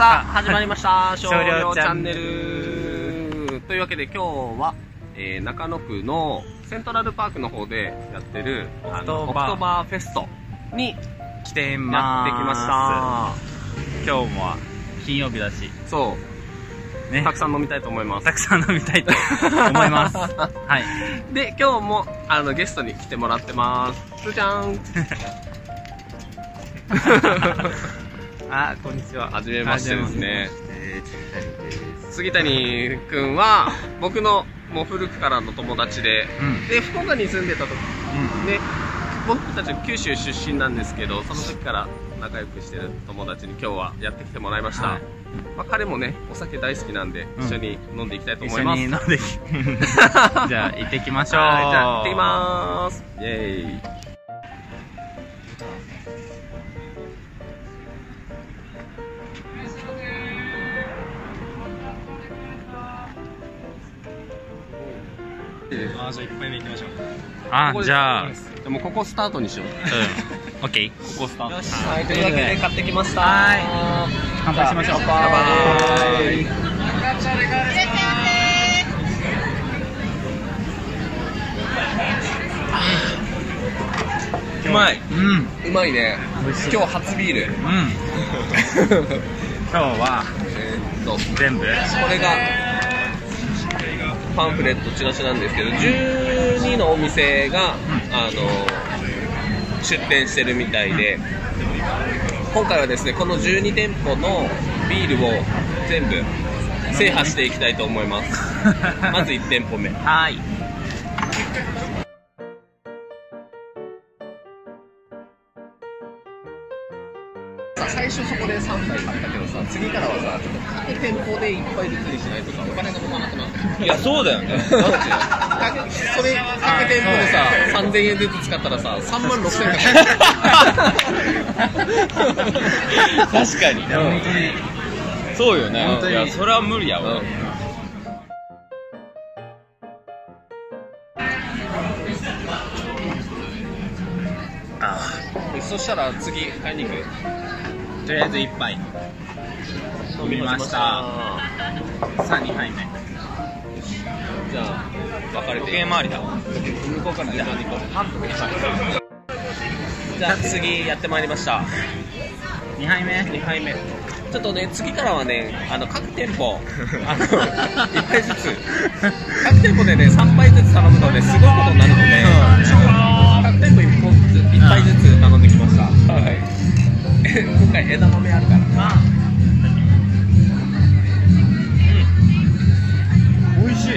さあ、始まりました。少少量量チャンネル。というわけで今日は、えー中野区のセントラルパークの方でやってる、あのオクトバー。フェストに来てやってきました。今日も金曜日だし。そう、ね。たくさん飲みたいと思います。たくさん飲みたいと 思います。はい。で、今日も、あの、ゲストに来てもらってます。すーちゃん。あこんにちは。はじめましてですね。えー杉谷くんは、僕のもう古くからの友達で、うん。で、福岡に住んでた時うん。で僕たち九州出身なんですけどその時から仲良くしてる友達に今日はやってきてもらいました、はい。まあ、彼もねお酒大好きなんで、うん。一緒に飲んでいきたいと一思います。緒に飲んで じゃあ行ってきましょう。はいじゃあ行ってきまーす。イエーイ。あじゃあ一杯目いきましょう。あここでじゃあ。でもここスタートにしよう。うんオッケーここスタート。よし。はい。というわけで買ってきました。は乾杯しましょう。乾杯。うまい。うん。うまいね。今日初ビール。うん。今日はえーっと。全部。これがパンフレットチラシなんですけど12のお店が、あの出店してるみたいで今回はですねこの12店舗のビールを全部制覇していきたいと思います。まず1店舗目。はい初そこで3杯買ったけどさ次からはさちょっと各店舗で1杯ずつにしないとさお金が飲まなくなる。いやそうだよね。それ各店舗でさ3000円ずつ使ったらさ3万6000円か。か る確かにいや本当に。そうよねいやそれは無理やわ、うん。そしたら次買いに行くとりあえず一杯。飲みました。さあ2杯目じゃあ分かれて。時計回りだ向こうから順番に行こう。半分じゃあ次やってまいりました。2杯目？2杯目。ちょっとね次からはねあの各店舗 あの1杯ずつ。各店舗でね3杯ずつ頼むとねすごいことになるので各店舗1本ずつ1杯ずつ頼んできました。はい今回枝豆あるから。な、うん美味しい。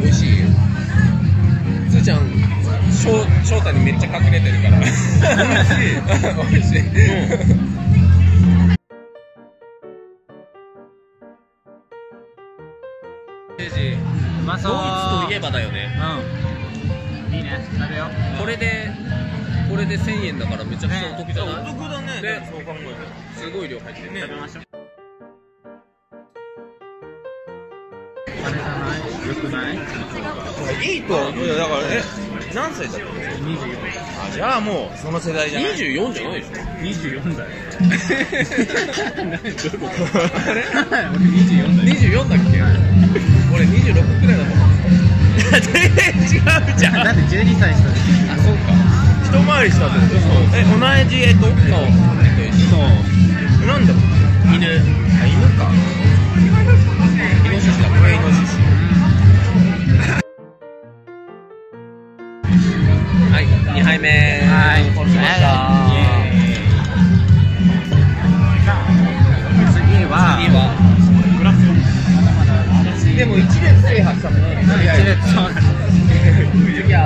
美味しい。つーちゃん翔太にめっちゃ隠れてるから美味しい。ページうまそうドイツとい。えばだよねうんで1000円だからめちゃくちゃお得じゃない、お得だね。ねそう考えすごい量入ってる。ね。食べましょう。あれじゃないよくないいいといやだ？からえ何歳だった？の24あじゃあもうその世代じゃない。24じゃないでしょ？24だよ。あれ？俺24だよ24だっけ？俺26くらいだと思う全然違うじゃん。だって12歳しか。一回りしたってことえ同じえっと？そう。そうなんだ犬。あ犬か。イノシシだ。これイノシシはい2杯目。はい。こしました。次は？次は？でも1列制覇したもんね。一列そうなんだ 次は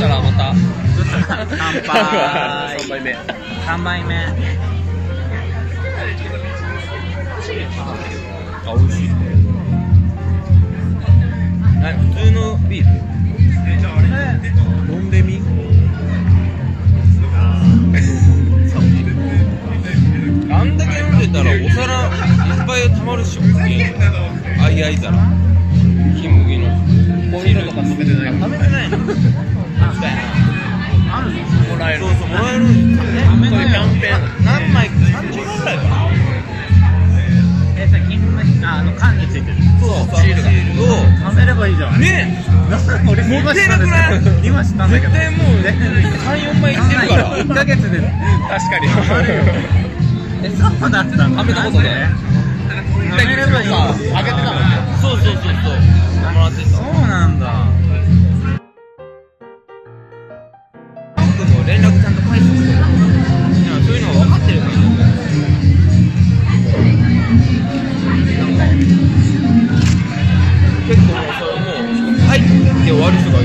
したらまた。乾杯。3杯。目3杯目。あ美味しいえ普通のビール？飲んでみ？ったらお皿いっぱい溜まるっしょあいあい皿金麦の。コーヒーとか食べてない食べてないのあるのもらえるそうそうもらえるんですよねこれキャンペーン何枚か30枚ぐらいかなえさ金麦あの缶についてるそうシールがシールを食べればいいじゃんね俺今知ったんですよ今知ったんだけど絶対もう34枚いってるから1ヶ月で確かにえそうだったの食べたことない食べればいいさあげてたもんねそうそうそうそうもらってたそうなんだ。わる人が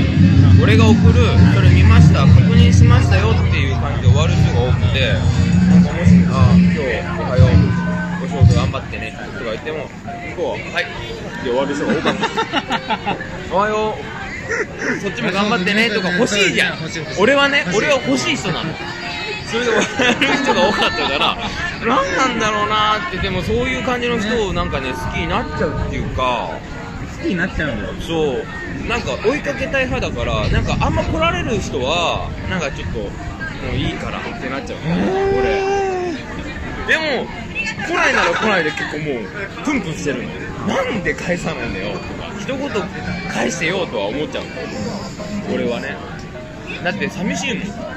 俺が送る「それ見ました。確認しましたよ」っていう感じで終わる人が多くて。なんかもし「あ今日おはようお仕事頑張ってね」とか言っても向こうは「はい」って終わる人が多かった。おはよう。そっちも頑張ってね。とか欲しいじゃん。俺はね俺は欲しい人なの。それで笑える人が多かったから何なんだろうなーって。でもそういう感じの人をなんかね好きになっちゃうっていうか好きになっちゃうんだよ。そう。なんか追いかけたい派だからなんかあんま来られる人はなんかちょっともういいからってなっちゃう。俺。でも来ないなら来ないで結構もうプンプンしてるの。なんで返さないんだよ。とか一言返してよとは思っちゃうんだよ俺はね。だって寂しいもん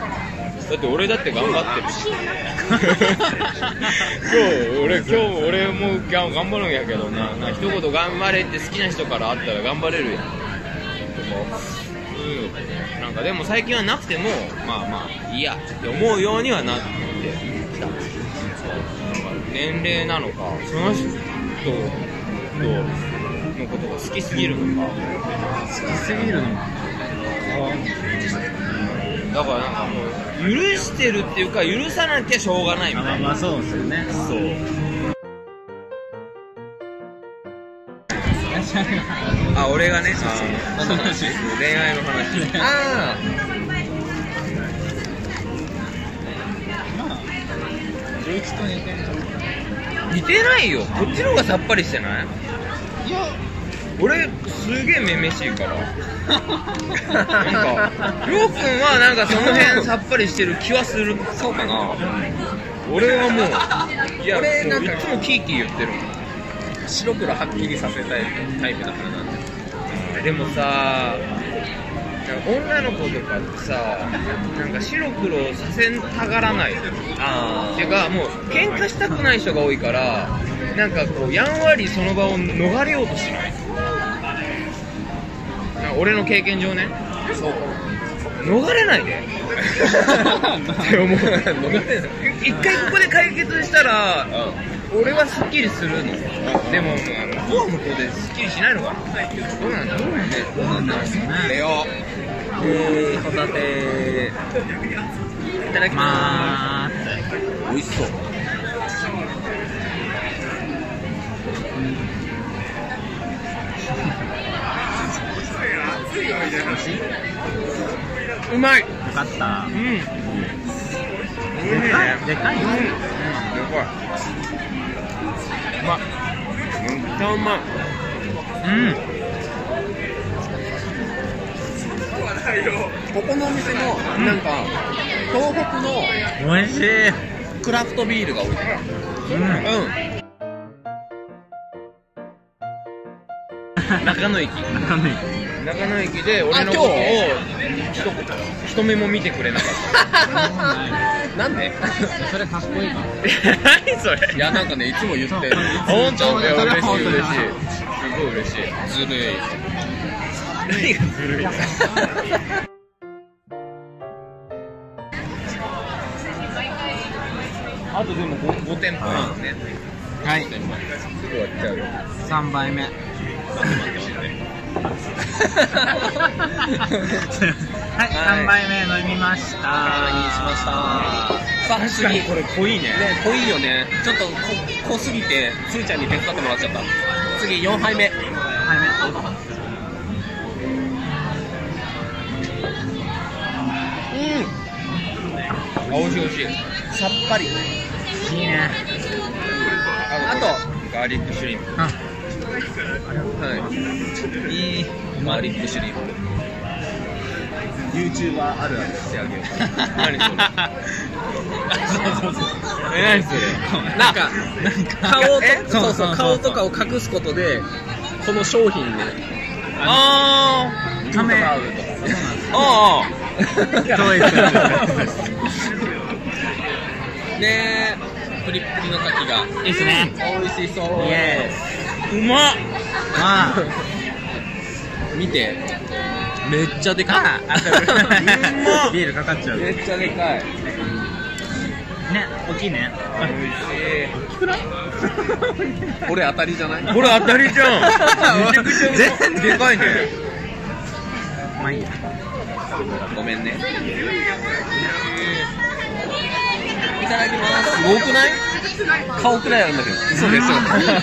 だって俺だって頑張ってるし。今日俺今日も俺も頑張るんやけどな。な一言頑張れって好きな人からあったら頑張れるやん。うんなんかでも最近はなくてもまあまあいいやって思うようにはなってきた。なんか年齢なのかその人とのことが好きすぎるのか。好きすぎるのだからなんかもう許してるっていうか許さなきゃしょうがないみたいな。あまあまあそうですよねそうあ俺がねあその話恋愛の話あまあドイツと似てんじゃんあ似てないよこっちの方がさっぱりしてないいや俺すげえめめしいから。なんかりょうくんはなんかその辺さっぱりしてる気はする。そうかな。俺はもういや俺なんかいつもキーキー言ってるもん。白黒はっきりさせたいタイプだからなんででもさ女の子とかってさなんか白黒させたがらない。あてかもう喧嘩したくない人が多いからなんかこうやんわりその場を逃れようとしない俺の経験上ね。そう逃れないで。って思う。一回ここで解決したら俺はすっきりするの。でも向こうは向こうですっきりしないのかなどうなんだろう。ねどうなんだろうねレオ。えー、ホタテ。いただきままあ美味しそううまい。よかった。うん。でかいでかいようん。でかい。うまいめっちゃうまい。うん。ここのお店のなんか東北の美味しいクラフトビールが多い。うん。うん。中野駅。中野駅中野駅で俺のことを一目も見てくれなかっ なんで？それかっこいいかた何それ？いやなんかねいつも言ってる本当いやそれは嬉しい嬉しいすすごい嬉しいずるい。何がずるい。あとでも 5, 5店舗なんですね。はい。すぐ終わっちゃうよ3杯目 はい、3杯目飲みました。はいしました。さあ次。これ濃いねね濃いよね。ちょっとこ濃すぎてすーちゃんに手伝ってもらっちゃった。次4杯目。杯あ美味しい美味しい。さっぱり。目いいね。あとガーリックシュリンプ。あはい。い。い。ガーリックシュリンプ YouTuber あるあるしてあげよう何それそうそうそうえ何それなんか顔とそうそう顔とかを隠すことでこの商品ねああカメああそうい。うねえプリップリの牡蠣がい。い。っすね美味しそうイエスうまっ。まあ見て。めっちゃでかい。ビールかかっちゃう。ねめっちゃでかい。大きいね。美味しい。これ当たりじゃない？これ当たりじゃん。めちゃくちゃ全然でかいね。まあいいや。ごめんね。いただきます。すごくない？顔くらいあるんだけど。嘘でしょ。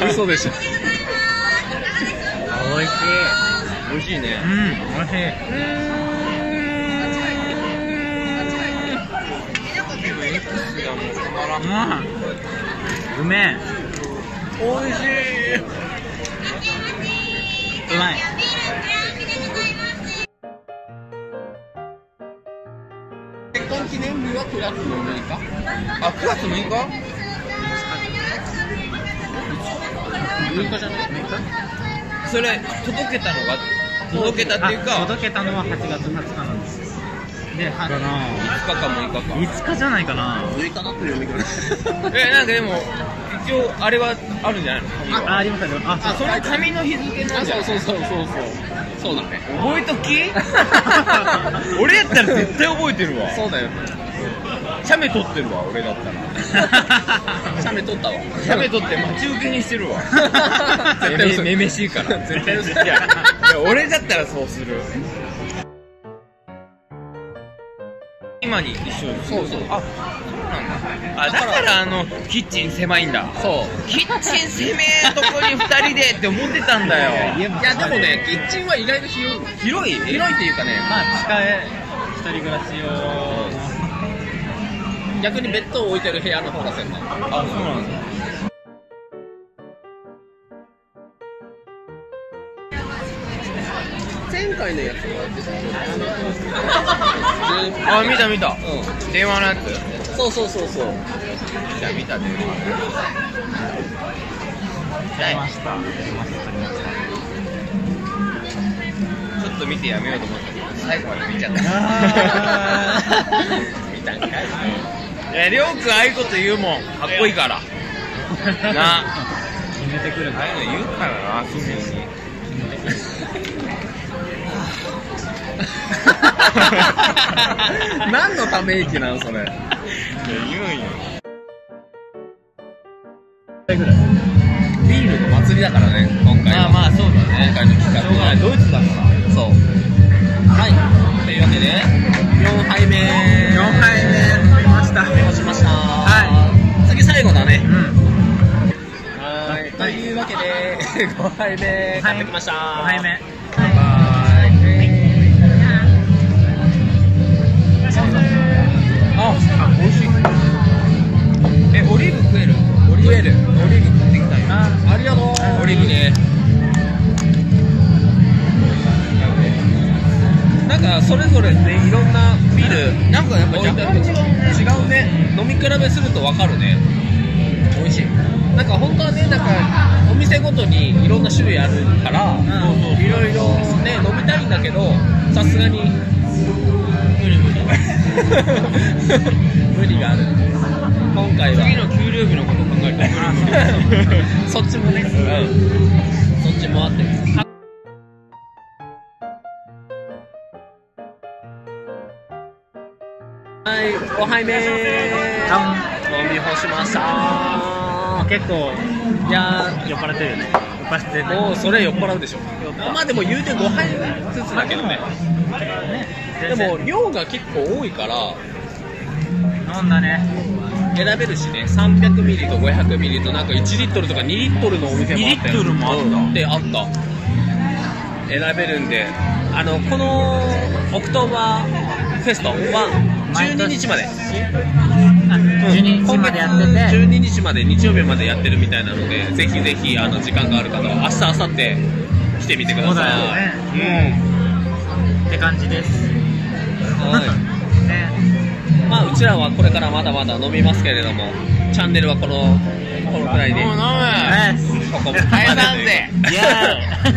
嘘でしょ美味しい。しいね。うん。しい。うんうめえ美味しい。うまい結婚記念日は9月の6日？あ9月6日6日じゃない？それ届けたのが届けたっていうあか届けたのは8月20日なんです。よではかな5日か6日か。5日じゃないかな。6日だと読み方えなんかでも一応あれはあるんじゃないの？あありましたねああその紙の日付なんじゃそうそうそうそうそう。そうだね。覚えとき？俺やったら絶対覚えてるわ。そうだよ。写メ撮ってるわ俺だったら 写メ撮ったわ。写メ撮って待ち受けにしてるわ。絶対嘘。めめめしいから。絶対嘘。いやいや俺だったらそうする。今に一緒にそうそう。あそうなんだ。あだからあのキッチン狭いんだ。そう。キッチン狭えとこに二人でって思ってたんだよ。いやでもねキッチンは意外と広い。広い？広いっていうかねまあ近い。一人暮らし用逆にベッドを置いてる部屋の方が狭いあそうなんだ前回のやつはあ見た見た。う電話のやつ。んそうそうそうそう。じゃあ見た電話ちょっと見てやめようと思ったけど最後まで見ちゃった。見たんかいいやりょうくんああいうこと言うもん。かっこいいから。な決めてくるああいうの言うからなすぐに。何のため息なのそれ。いや言うんよ。ビールの祭りだからね今回は。まあまあそうだね。今回の企画は。ドイツだから。そう。はい。というわけで4杯目はい。というわけで5杯目買ってきました。5杯。目無理がある。今回は。次の給料日のこと考えて。そっちもね、うん、そっちもあって。はい5杯目飲み干しました。結構いや酔っ払ってるよね。もうそれ酔っ払うでしょ。まあでも言うて5杯ずつだけどねでも量が結構多いから飲んだね。選べるしね。300ミリと500ミリとなんか1リットルとか2リットルのお店もあったよ。2リットルもあった。うん。であった。選べるんであのこのオクトーバーフェストは12日まで。あ12日までやってて。12日まで日曜日までやってるみたいなのでぜひぜひあの時間がある方は明日明後日来てみてください。そうだよって感じですねまあうちらはこれからまだまだ飲みますけれどもチャンネルはこのこのくらいで。ここまで。という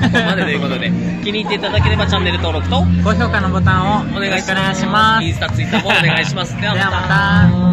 ここまでということで気に入っていただければチャンネル登録と高評価のボタンをお願いします。インスタツイッターもお願いします。ではまた